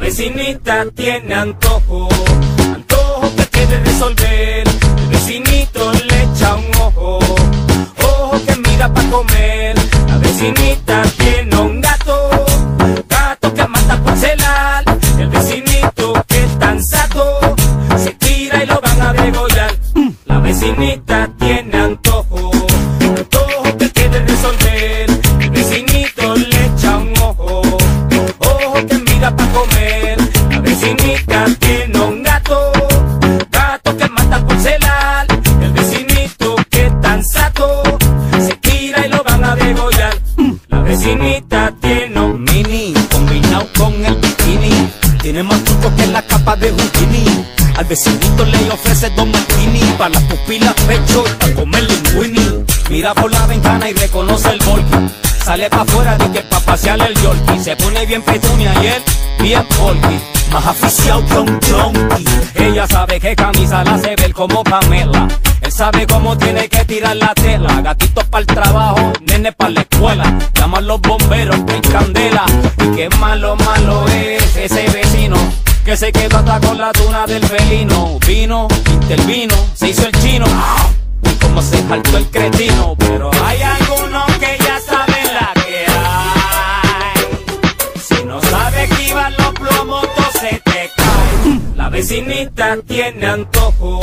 vecinita tiene antojo, antojo que quiere resolver. El vecinito le echa un ojo, ojo que mira para comer. La vecinita tiene un gato, gato que mata por celar. El vecinito que es tan sato, se tira y lo van a degollar. La vecinita Vecinita tiene un gato, gato que mata por celar. El vecinito que tan sato, se tira y lo van a degollar. La vecinita tiene un Mini, combinado con el bikini. Tiene más truco que la capa de Houdini. Al vecinito le ofrece dos martini. Para las pupilas pecho y para comer linguini. Mira por la ventana y reconoce el volky. Sale pa' afuera de que pa' pasearle el yorkie. Se pone bien petunia y él bien polky. Aficiado que un junkie. Ella sabe que camisa la hace ver como Pamela. Él sabe cómo tiene que tirar la tela. Gatitos para el trabajo, nene para la escuela. Llaman los bomberos, que candela. Y qué malo, malo es ese vecino. Que se quedó hasta con la tuna del felino. Vino, intervino, se hizo el chino. Y como se saltó el cretino. Pero hay algunos que ya saben la que hay. Si no sabe esquivar los plomos, La vecinita tiene antojo,